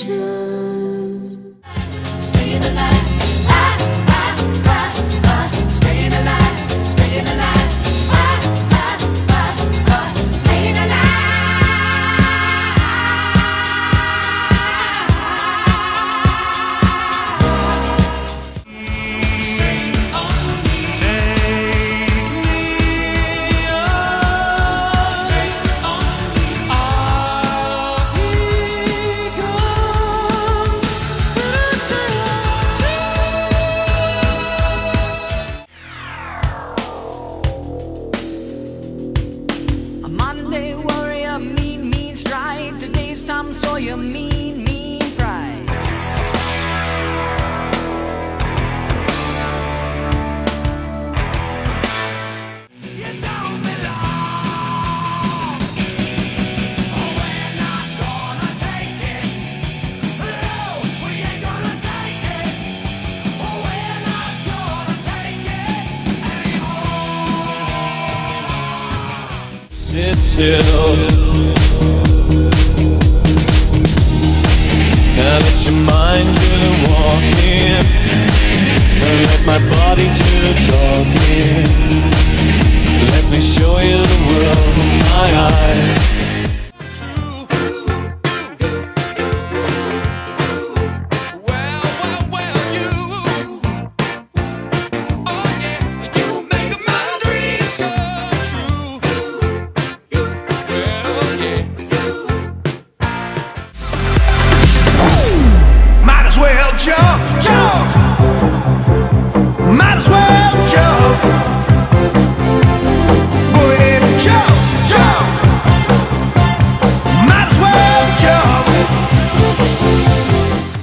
show. Your mean, mean pride. You don't belong. Oh, we're not gonna take it. No, we ain't gonna take it. Oh, we're not gonna take it anymore. Sit still.